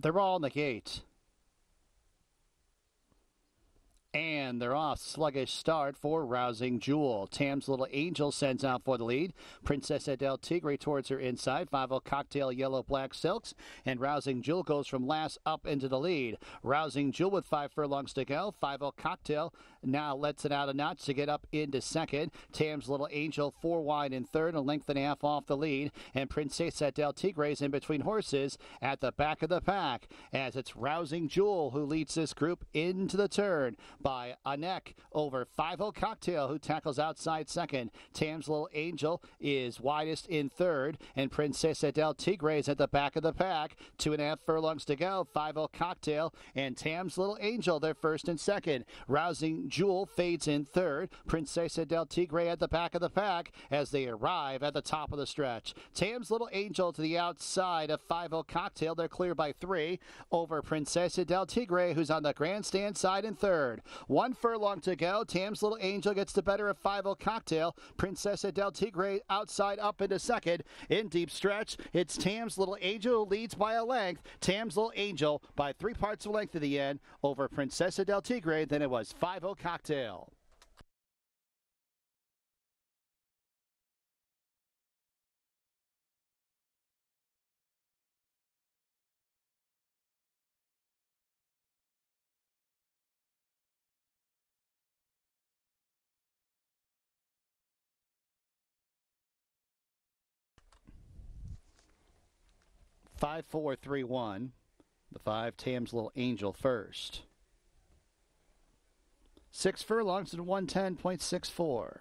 They're all in the gate. And they're off. Sluggish start for Rousing Jewel. Tam's Little Angel sends out for the lead. Princesa del Tigre towards her inside. 5 Cocktail Yellow Black Silks. And Rousing Jewel goes from last up into the lead. Rousing Jewel with five furlongs to go. 5 Cocktail now lets it out a notch to get up into second. Tam's Little Angel four wide in third, a length and a half off the lead. And Princesa del Tigre is in between horses at the back of the pack as it's Rousing Jewel who leads this group into the turn by a neck over 5 0 Cocktail, who tackles outside second. Tam's Little Angel is widest in third, and Princesa del Tigre is at the back of the pack. Two and a half furlongs to go. 5 0 Cocktail and Tam's Little Angel, they're first and second. Rousing Jewel fades in third. Princesa del Tigre at the back of the pack as they arrive at the top of the stretch. Tam's Little Angel to the outside of 5 0 Cocktail. They're clear by three over Princesa del Tigre, who's on the grandstand side in third. One furlong to go. Tam's Little Angel gets the better of 5 Cocktail. Princesa del Tigre outside up into second. In deep stretch, it's Tam's Little Angel leads by a length. Tam's Little Angel by three parts of length at the end over Princesa del Tigre. Then it was 5 Cocktail. Five, four, three, one. The five Tam's Little Angel first. Six furlongs and 110.64.